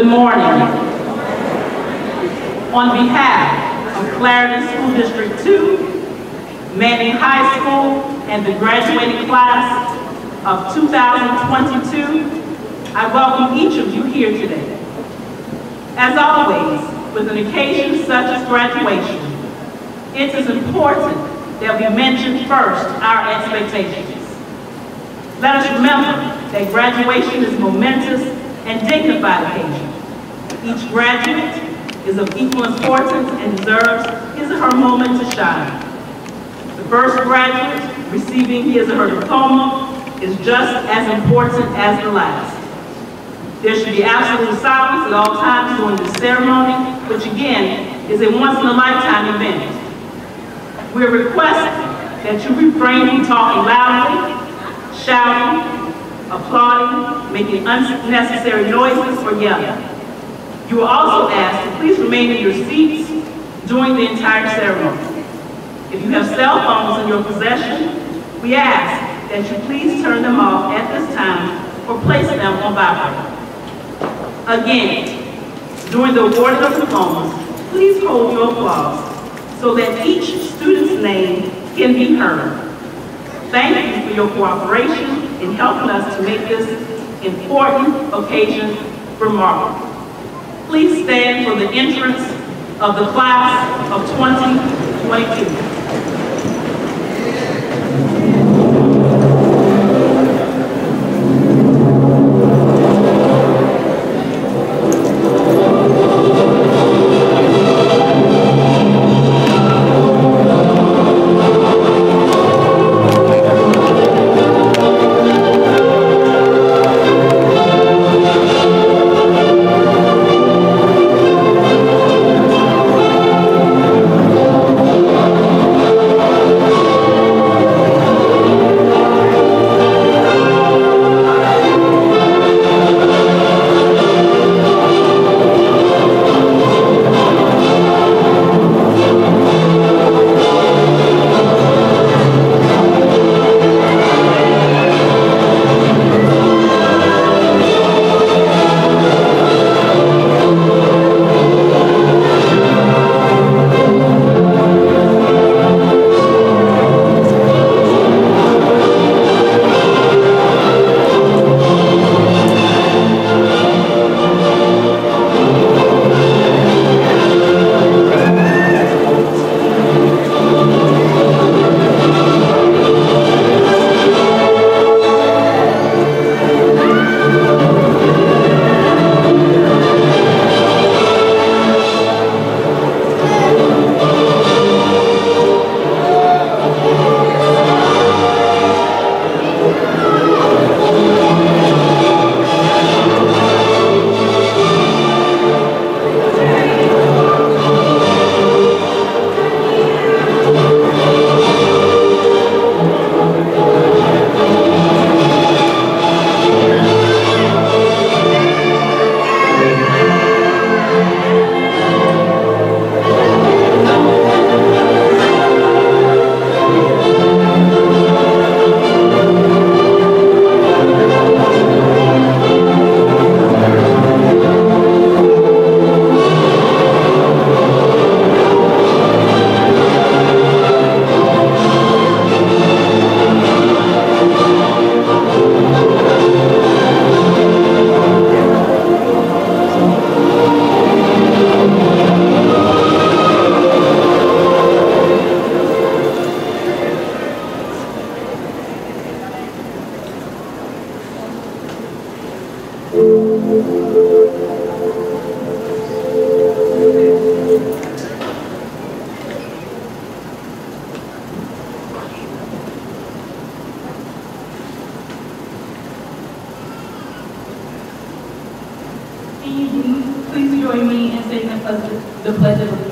Good morning. On behalf of Clarendon School District 2, Manning High School, and the graduating class of 2022, I welcome each of you here today. As always, with an occasion such as graduation, it is important that we mention first our expectations. Let us remember that graduation is momentous and dignified occasion. Each graduate is of equal importance and deserves his or her moment to shine. The first graduate receiving his or her diploma is just as important as the last. There should be absolute silence at all times during the ceremony, which again is a once-in-a-lifetime event. We're requesting that you refrain from talking loudly, shouting, applauding, making unnecessary noises, or yelling. You are also asked to please remain in your seats during the entire ceremony. If you have cell phones in your possession, we ask that you please turn them off at this time or place them on vibrate. Again, during the awarding of diplomas, please hold your applause so that each student's name can be heard. Thank you for your cooperation in helping us to make this important occasion remarkable. Please stand for the entrance of the class of 2022. Please, please join me in saying the pledge, the pledge of allegiance.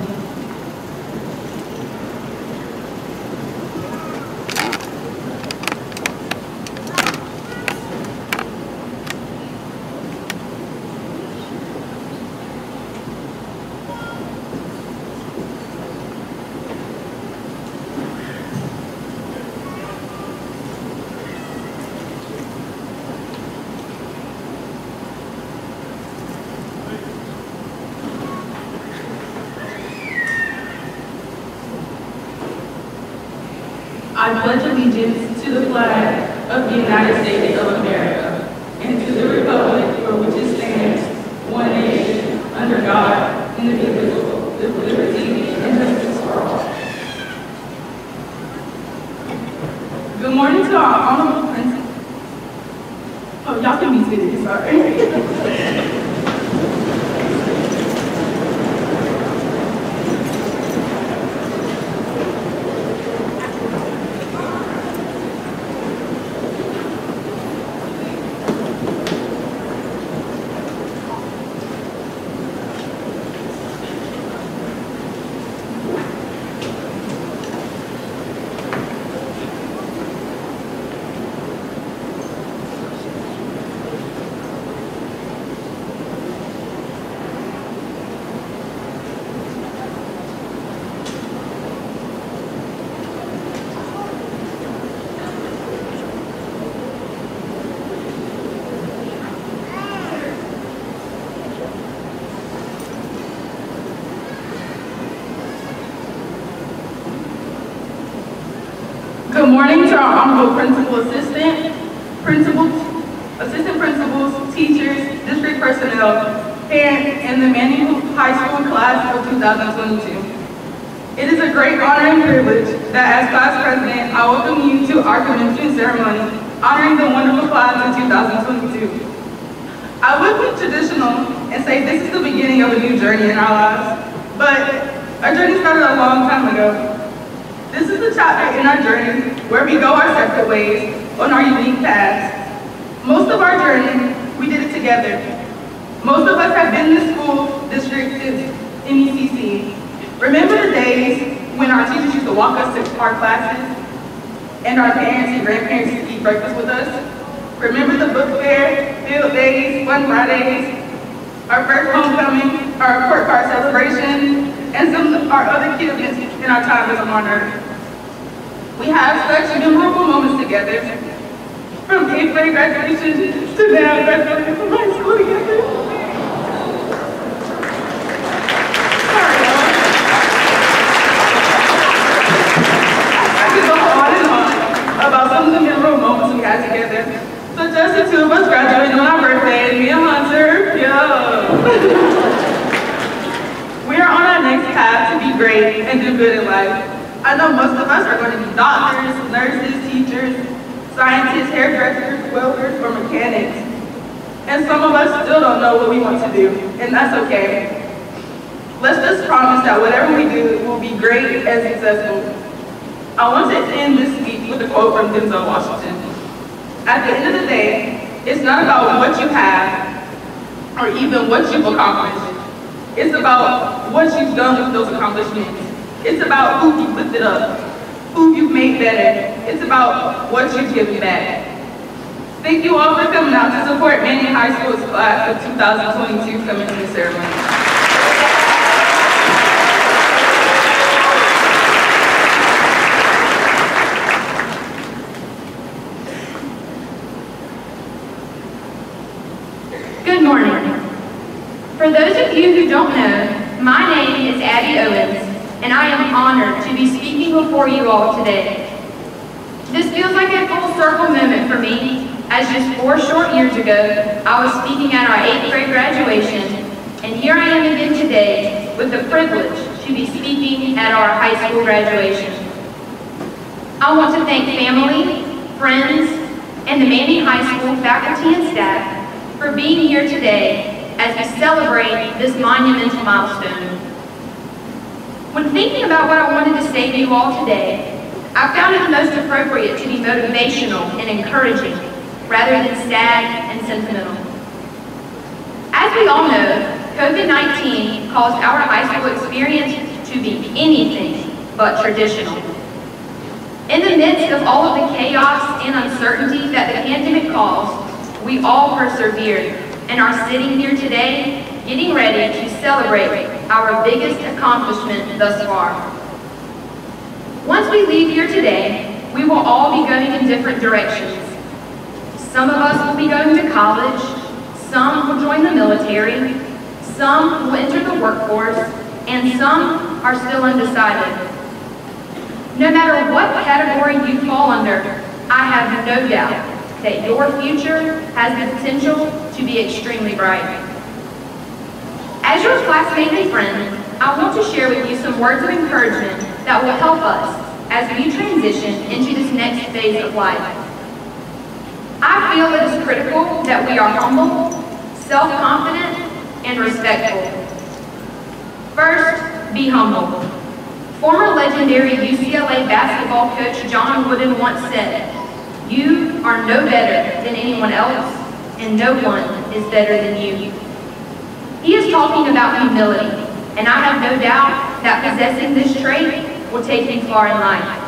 I pledge allegiance to the flag of the United States of America and to the republic for which it stands, one nation, under God, indivisible, with liberty and justice for all. Good morning to our honorable principal. Oh, y'all can be seated, sorry. Good morning to our honorable principal assistant, principals, assistant principals, teachers, district personnel, parents, and the Manning High School class of 2022. It is a great honor and privilege that as class president, I welcome you to our commencement ceremony honoring the wonderful class of 2022. I would be traditional and say this is the beginning of a new journey in our lives, but our journey started a long time ago. This is the chapter in our journey where we go our separate ways on our unique paths. Most of our journey, we did it together. Most of us have been in the school district since MECC. Remember the days when our teachers used to walk us to our classes and our parents and grandparents used to eat breakfast with us? Remember the book fair, field days, fun Fridays, our first homecoming, our report card celebration, and some of our other key events in our time as a honor. We have such memorable moments together, from eighth grade graduation to now graduating from high school together. Sorry, y'all. I could go on and on about some of the memorable moments we had together. So just the two of us graduating on our birthday, me and Hunter, yo. We are on our next path to be great and do good in life. I know most of us are going to be doctors, nurses, teachers, scientists, hairdressers, welders, or mechanics. And some of us still don't know what we want to do, and that's okay. Let's just promise that whatever we do will be great and successful. I want to end this speech with a quote from Denzel Washington. At the end of the day, it's not about what you have or even what you've accomplished. It's about what you've done with those accomplishments. It's about who you've lifted up, who you've made better. It's about what you've given back. Thank you all for coming out to support Manning High School's class of 2022 commencement ceremony. Good morning. For those of you who don't know, my name is Abby Owens, and I am honored to be speaking before you all today. This feels like a full circle moment for me, as just four short years ago, I was speaking at our eighth grade graduation, and here I am again today with the privilege to be speaking at our high school graduation. I want to thank family, friends, and the Manning High School faculty and staff for being here today as we celebrate this monumental milestone. When thinking about what I wanted to say to you all today, I found it most appropriate to be motivational and encouraging rather than sad and sentimental. As we all know, COVID-19 caused our high school experience to be anything but traditional. In the midst of all of the chaos and uncertainty that the pandemic caused, we all persevered and are sitting here today getting ready to celebrate our biggest accomplishment thus far. Once we leave here today, we will all be going in different directions. Some of us will be going to college, some will join the military, some will enter the workforce, and some are still undecided. No matter what category you fall under, I have no doubt that your future has the potential to be extremely bright. As your classmate and friend, I want to share with you some words of encouragement that will help us as we transition into this next phase of life. I feel it is critical that we are humble, self-confident, and respectful. First, be humble. Former legendary UCLA basketball coach John Wooden once said, you are no better than anyone else, and no one is better than you. He is talking about humility, and I have no doubt that possessing this trait will take you far in life.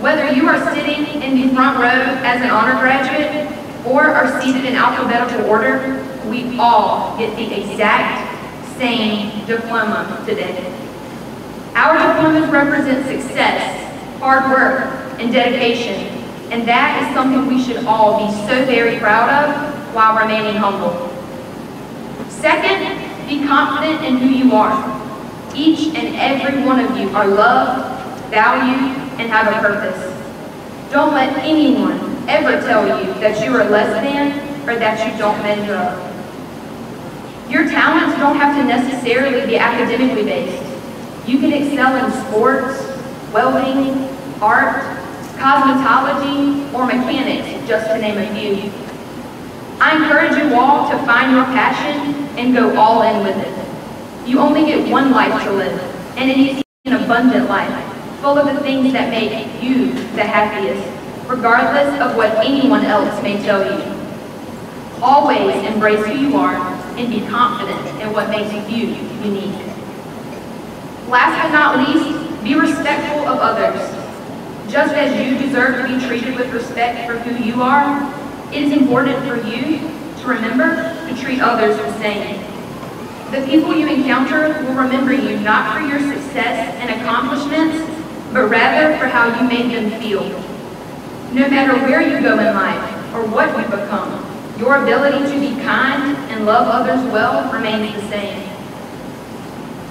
Whether you are sitting in the front row as an honor graduate or are seated in alphabetical order, we all get the exact same diploma today. Our diplomas represent success, hard work, and dedication, and that is something we should all be so very proud of while remaining humble. Second, be confident in who you are. Each and every one of you are loved, valued, and have a purpose. Don't let anyone ever tell you that you are less than or that you don't measure up. Your talents don't have to necessarily be academically based. You can excel in sports, welding, art, cosmetology, or mechanics, just to name a few. I encourage you all to find your passion and go all in with it. You only get one life to live, and it it is an abundant life, full of the things that make you the happiest, regardless of what anyone else may tell you. Always embrace who you are and be confident in what makes you unique. Last but not least, be respectful of others. Just as you deserve to be treated with respect for who you are, it is important for you to remember to treat others the same. The people you encounter will remember you not for your success and accomplishments, but rather for how you made them feel. No matter where you go in life or what you become, your ability to be kind and love others well remains the same.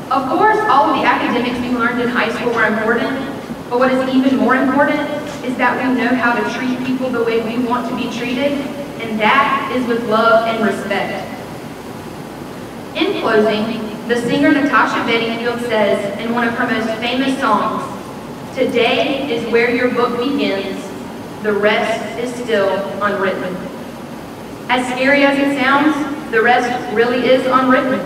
Of course, all of the academics we learned in high school were important, but what is even more important is that we know how to treat people the way we want to be treated, and that is with love and respect. In closing, the singer Natasha Bedingfield says in one of her most famous songs, Today is where your book begins, the rest is still unwritten. As scary as it sounds, the rest really is unwritten.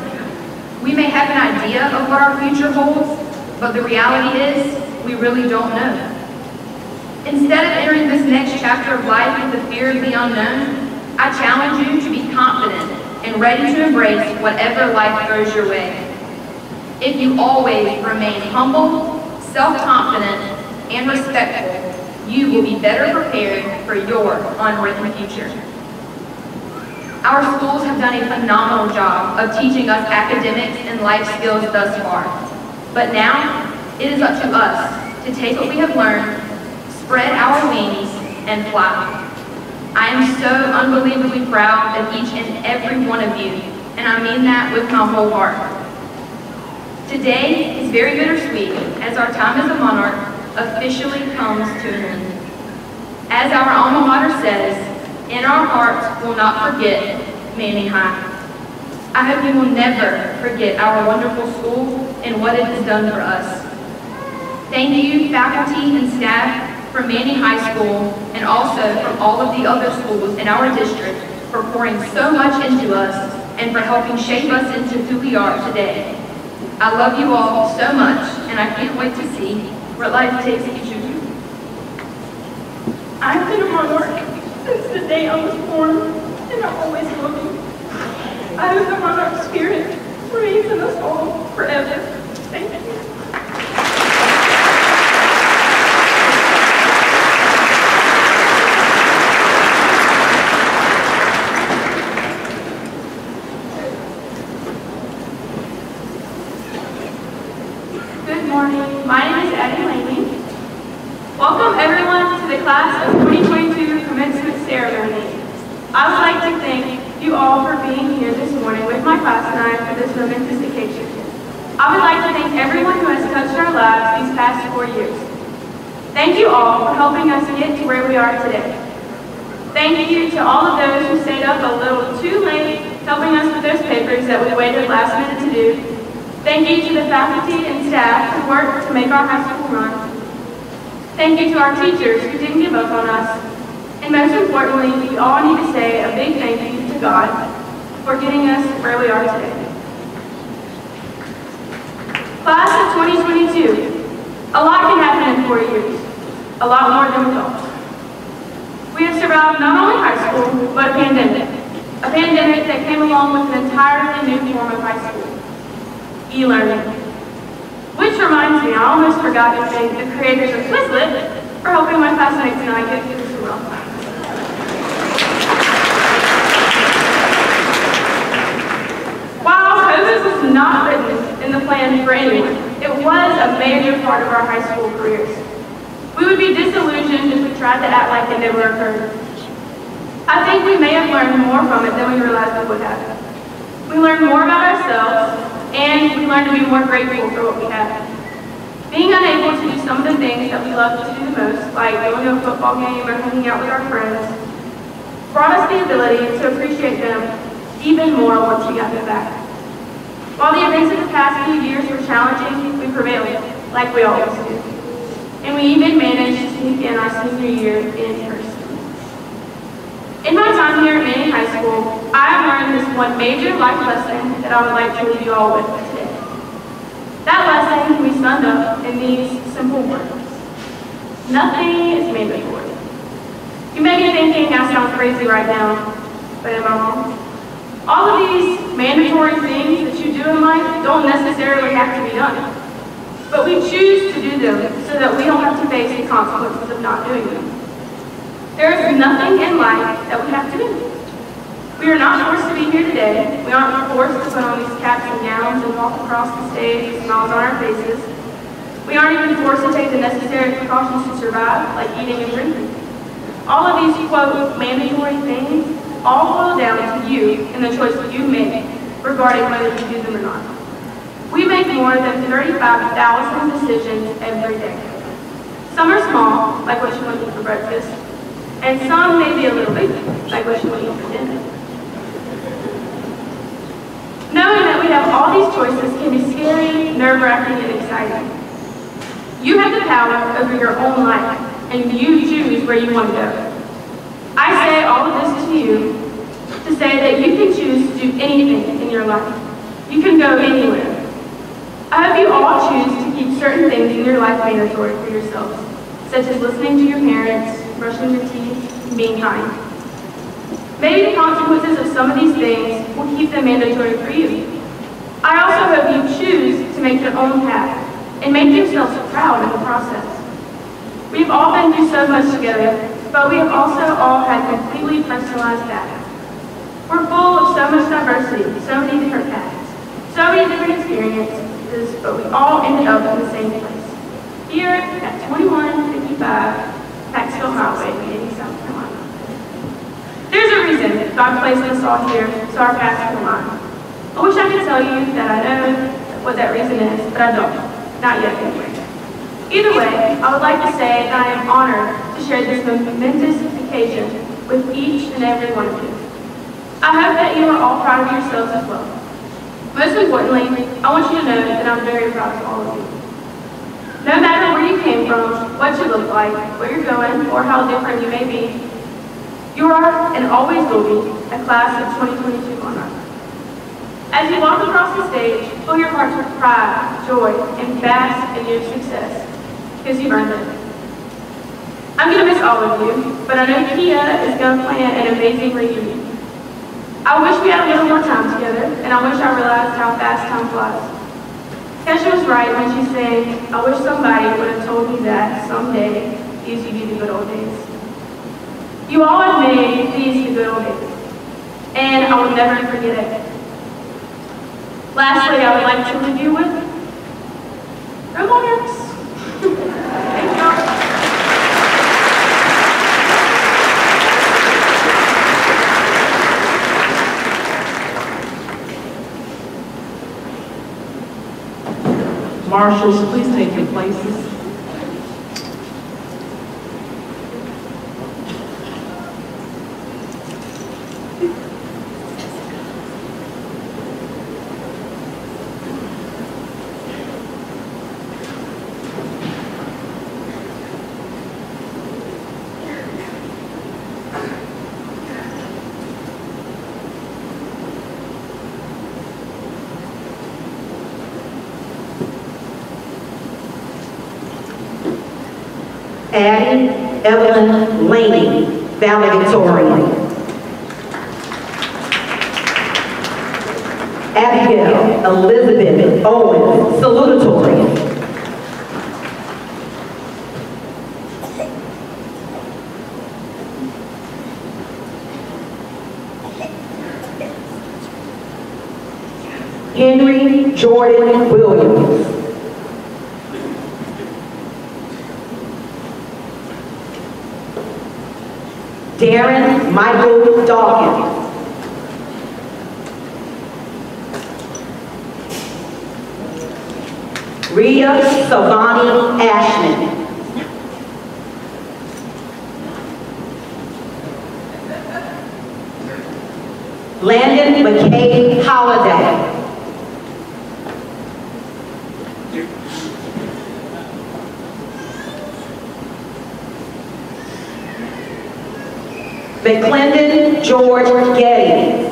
We may have an idea of what our future holds, but the reality is we really don't know. Instead of entering this next chapter of life with the fear of the unknown, I challenge you to be confident and ready to embrace whatever life throws your way. If you always remain humble, self-confident, and respectful, you will be better prepared for your unwritten future. Our schools have done a phenomenal job of teaching us academics and life skills thus far. But now, it is up to us to take what we have learned, spread our wings, and fly. I am so unbelievably proud of each and every one of you, and I mean that with my whole heart. Today is very bittersweet as our time as a monarch officially comes to an end. As our alma mater says, in our hearts will not forget Manning High. I hope you will never forget our wonderful school and what it has done for us. Thank you, faculty and staff from Manning High School and also from all of the other schools in our district for pouring so much into us and for helping shape us into who we are today. I love you all so much and I can't wait to see where life takes each of you. I've been a monarch since the day I was born, and I always will be. I hope the monarch spirit remains in us all forever. Thank you. Good morning. My name is Addie Laney. Welcome everyone to the class of 2022 commencement ceremony. I would like to thank you all for being here this morning with my class and I for this momentous occasion. I would like to thank everyone who has touched our lives these past four years. Thank you all for helping us get to where we are today. Thank you to all of those who stayed up a little too late helping us with those papers that we waited last minute to do. Thank you to the faculty and staff who worked to make our high school run. Thank you to our teachers who didn't give up on us. And most importantly, we all need to say a big thank you to God for getting us where we are today. Class of 2022. A lot can happen in four years. A lot more than we. We have survived not only high school, but a pandemic. A pandemic that came along with an entirely new form of high school. E-learning. Which reminds me, I almost forgot to thank the creators of Quizlet for helping my classmates and I get through this well. While COVID was not written in the plan for anyone, it was a major part of our high school careers. We would be disillusioned if we tried to act like it never occurred. I think we may have learned more from it than we realized we would have. We learned more about ourselves, and we learned to be more grateful for what we have. Being unable to do some of the things that we love to do the most, like going to a football game or hanging out with our friends, brought us the ability to appreciate them even more once we got them back. While the events of the past few years were challenging, we prevailed, like we always do. And we even managed to sneak in our senior year in person. In my time here at Manning High School, I have learned this one major life lesson that I would like to leave you all with today. That lesson can be summed up in these simple words. Nothing is mandatory. You may be thinking I sound crazy right now, but am I wrong? All of these mandatory things that you do in life don't necessarily have to be done. But we choose to do them so that we don't have to face the consequences of not doing them. There is nothing in life that we have to do. We are not forced to be here today. We aren't forced to put on these caps and gowns and walk across the stage with smiles on our faces. We aren't even forced to take the necessary precautions to survive, like eating and drinking. All of these, quote, mandatory things all boil down to you and the choice you make regarding whether you do them or not. We make more than 35,000 decisions every day. Some are small, like what you want to eat for breakfast, and some may be a little big, like what you want to eat for dinner. Knowing that we have all these choices can be scary, nerve-wracking, and exciting. You have the power over your own life, and you choose where you want to go. I say all of this to you to say that you can choose to do anything in your life. You can go anywhere. I hope you all choose to keep certain things in your life mandatory for yourselves, such as listening to your parents, brushing your teeth, and being kind. Maybe the consequences of some of these things will keep them mandatory for you. I also hope you choose to make your own path and make yourselves proud in the process. We've all been through so much together, but we have also all had completely personalized paths. We're full of so much diversity, so many different paths, so many different experiences, but we all ended up in the same place. Here at 2155 Paxville Highway, Manning, South Carolina. There's a reason God placed us all here so our paths align. I wish I could tell you that I know what that reason is, but I don't. Not yet anyway. Either way, I would like to say that I am honored to share this momentous occasion with each and every one of you. I hope that you are all proud of yourselves as well. Most importantly, I want you to know that I'm very proud of all of you. No matter where you came from, what you look like, where you're going, or how different you may be, you are and always will be a class of 2022 honor. As you walk across the stage, fill your hearts with pride, joy, and bask in your success, because you've earned it. I'm going to miss all of you, but I know Kia is going to plan an amazing reunion. I wish we had a little more time together, and I wish I realized how fast time flies. Kesha was right when she said, I wish somebody would have told me that someday these would be the good old days. You all have made these the good old days, and I will never forget it. Lastly, I would like to leave you with romance. Thank y'all. Marshals, please take your places. valedictorian. Abigail Elizabeth Owen, salutatorian. Henry Jordan Williams. Darren Michael Dawkins. Rhea Savani Ashman. Landon McKay Holliday. McClendon George Getty.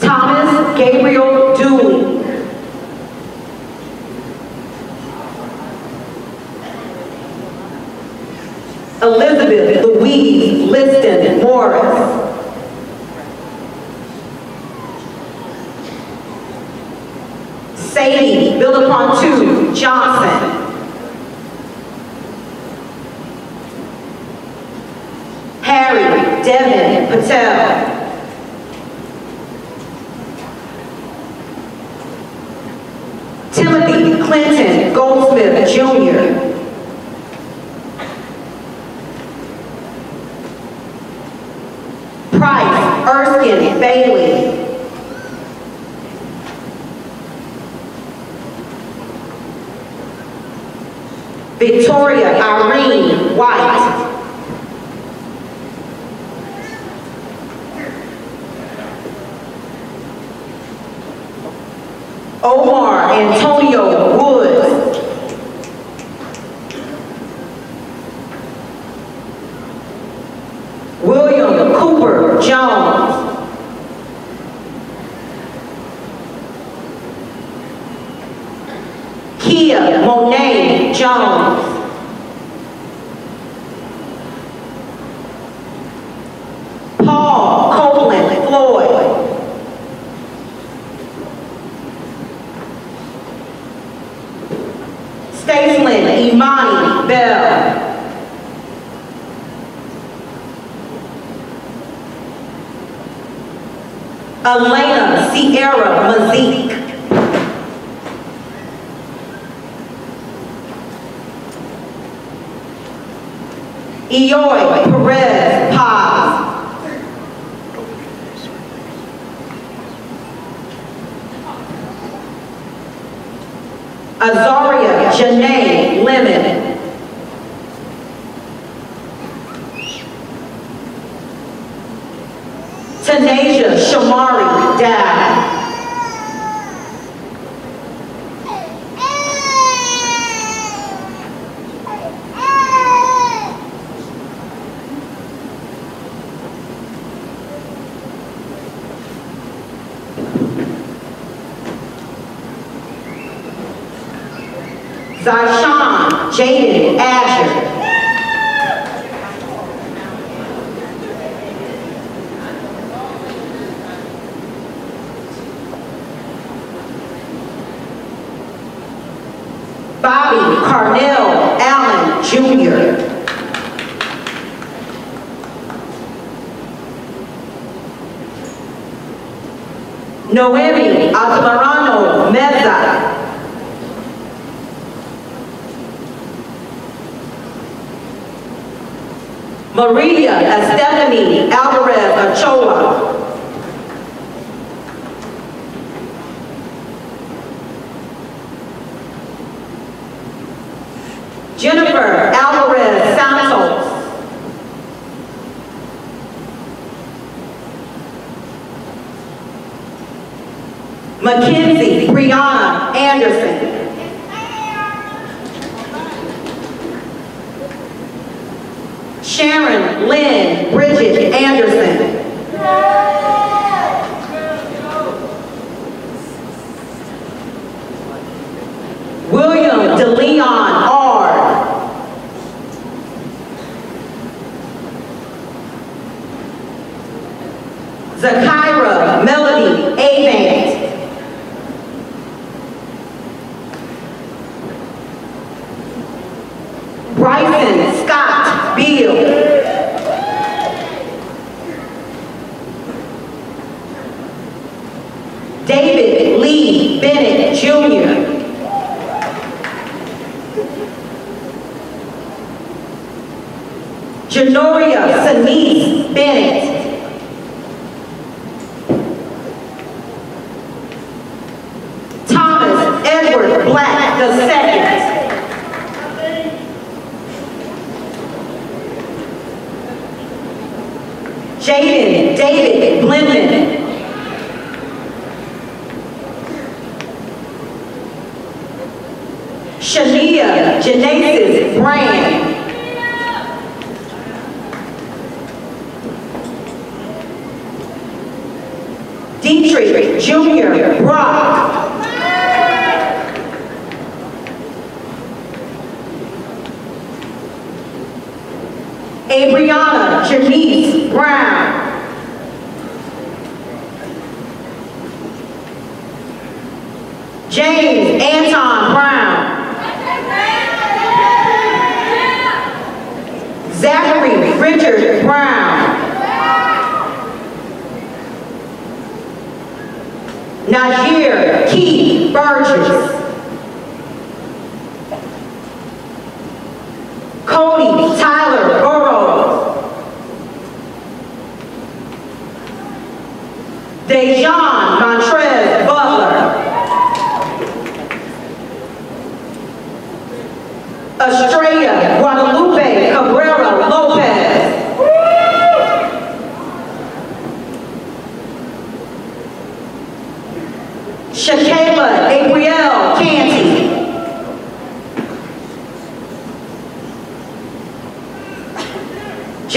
Thomas Gabriel Dooley. Elizabeth Louise Liston Morris. Elena Sierra Mazik. Eoy DeLeon Ard. Zakira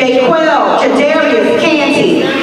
Jaquel Jadarius Canty.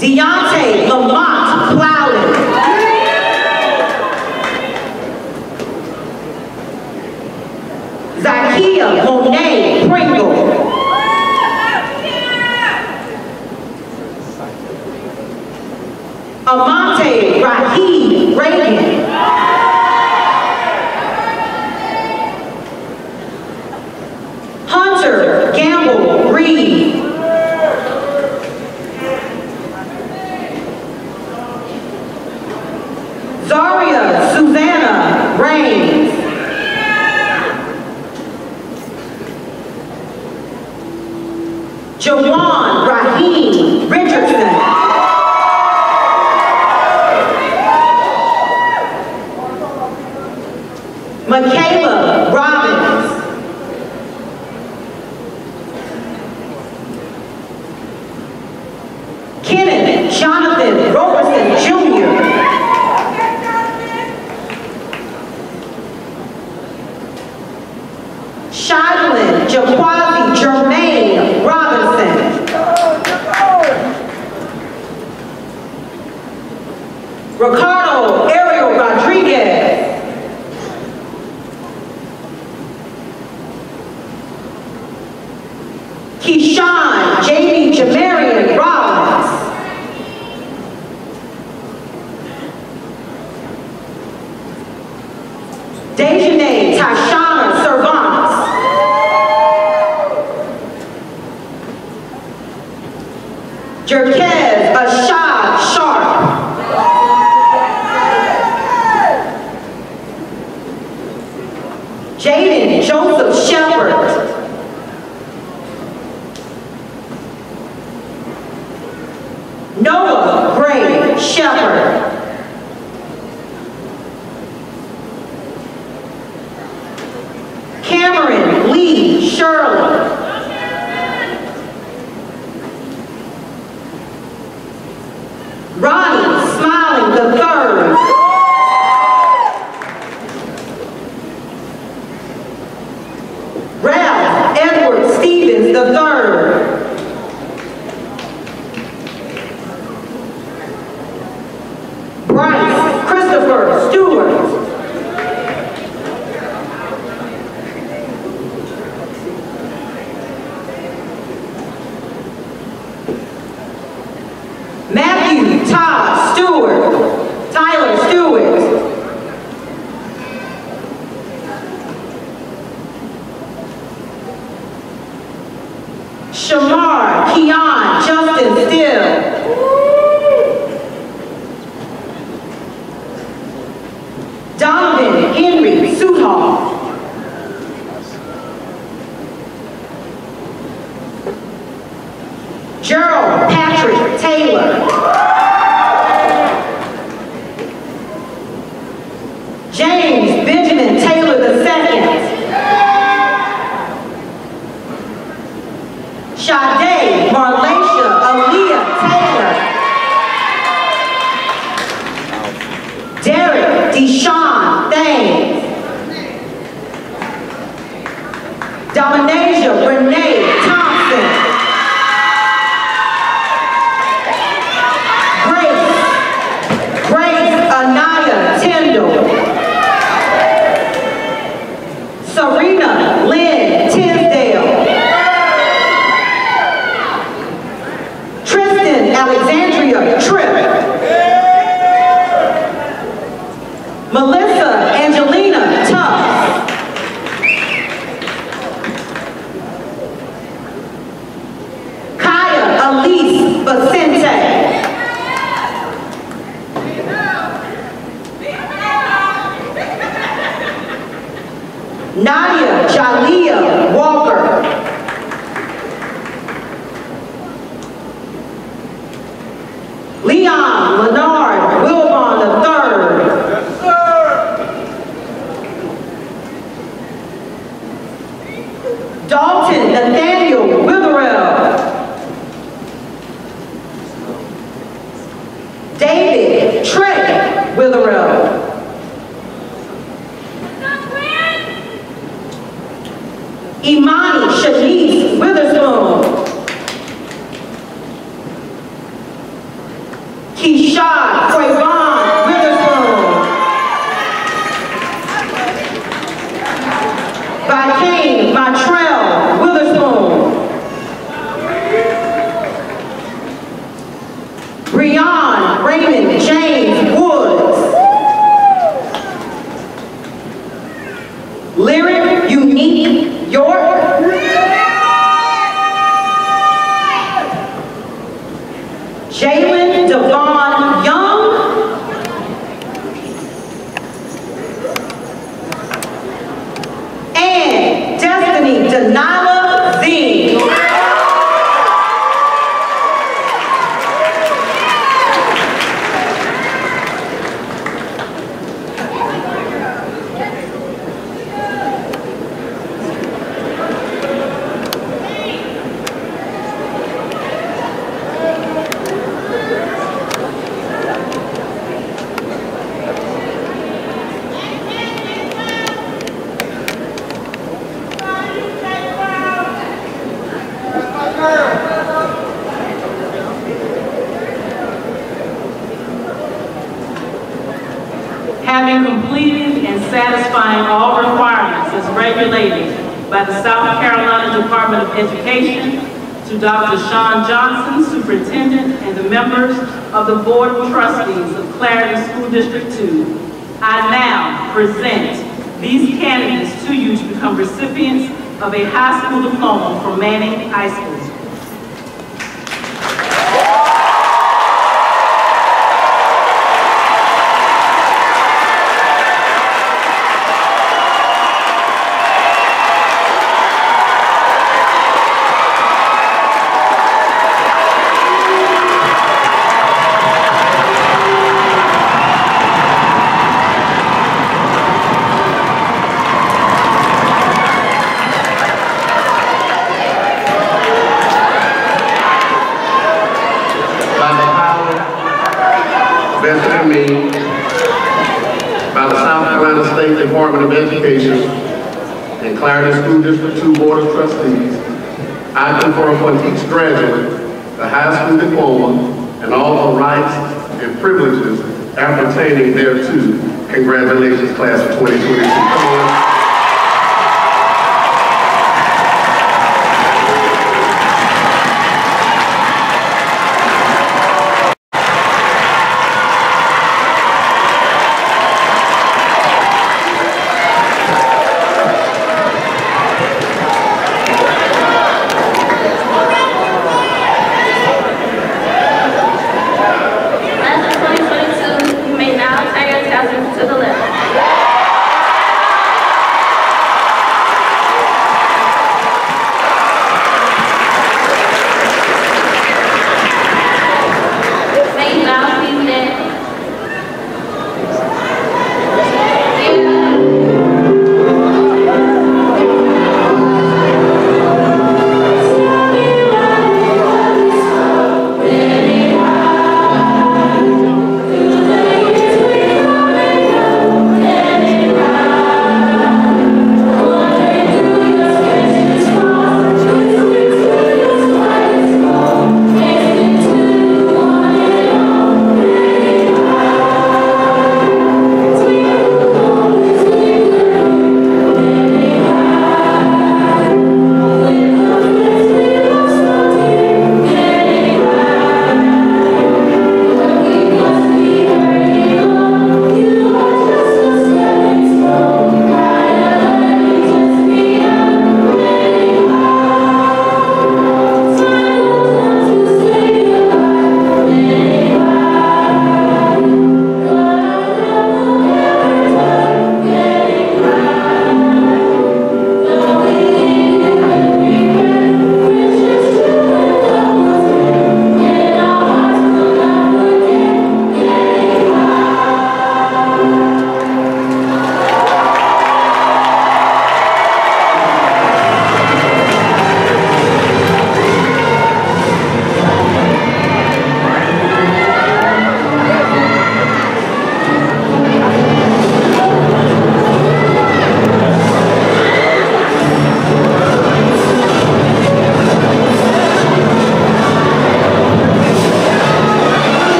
Deontay Lamont Dalton Nathaniel Manning School District 2 Board of Trustees, acting for upon each graduate the high school diploma and all the rights and privileges appertaining thereto. Congratulations, class of 2022.